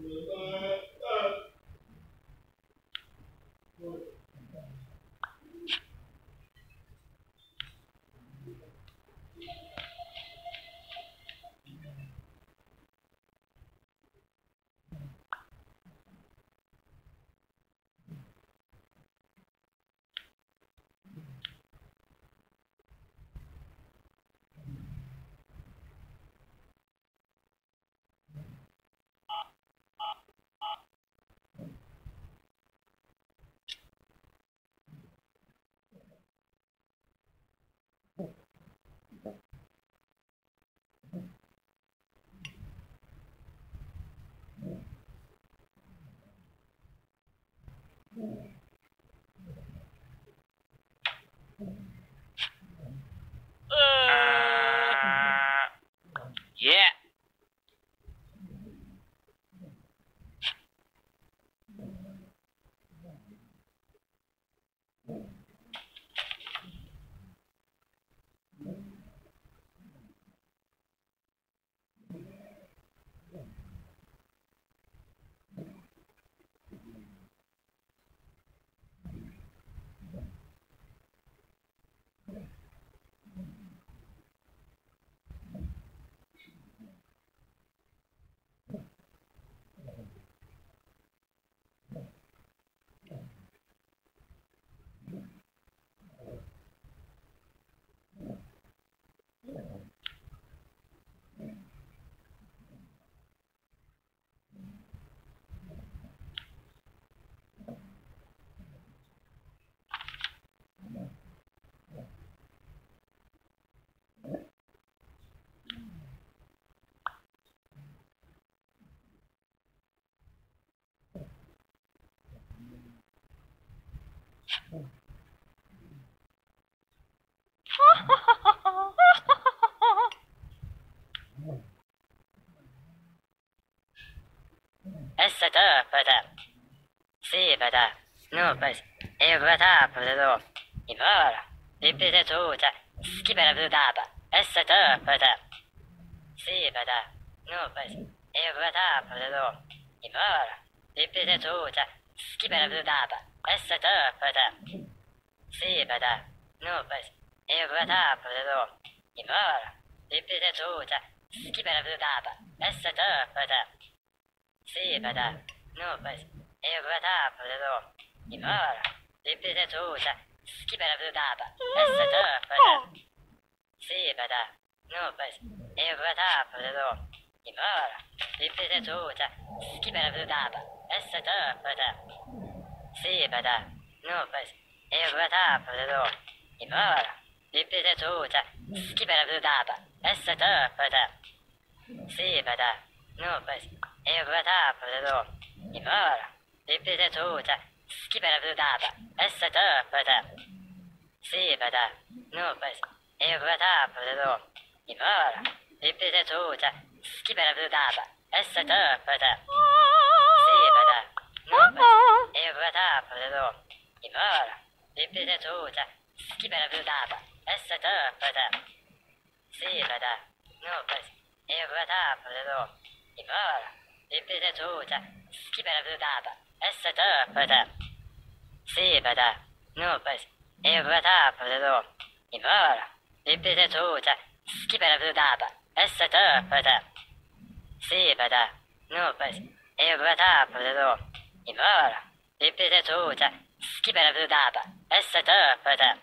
Thank you. Ivara. Ripete tuta. Skibara budaba. Essata pada. Si pada. No pas. E vata pada. Ivara. Ripete tuta. Skibara budaba. Essata pada. Si pada. No pas. E vata pada. Ivara. Ripete tuta. Skibara budaba. Essata pada. Si pada. No pas. E vata pada. Skibberabudaba. Essatapada. Sibada. Nubas. Evadapada. Imara. Ripetatuta. Skibberabudaba. Essatapada. Sibada. Nubas. Evadapada. Imara. Ripetatuta. Skibberabudaba. Essatapada. Sibada. Nubas. Evadapada. Timor, Imperatora, Skibbervudab, Essatabada, Sibada, Nubas, Ervatapado, Timor, Imperatora, Skibbervudab, Essatabada, Sibada, Nubas, Ervatapado, Timor, Imperatora, Skibbervudab, Essatabada, Sibada, Nubas, Ervatapado, Timor, Imperatora, Chi me l'avvedava? Essa tapata. Sì, vada. Mamma. E vada, vedo. E ora, bibita tutta. Chi me l'avvedava? Essa tapata. Sì, vada. No, E vada, vedo. E ora, bibita tutta. Chi me l'avvedava? Essa tapata. Sì, vada. No, E vada, vedo. E ora, bibita tutta. Chi me l'avvedava? الستار بدأ سي بدأ نوبس إبدا بدو إبارة ببدا توتا سكبنا بدابا الستار بدأ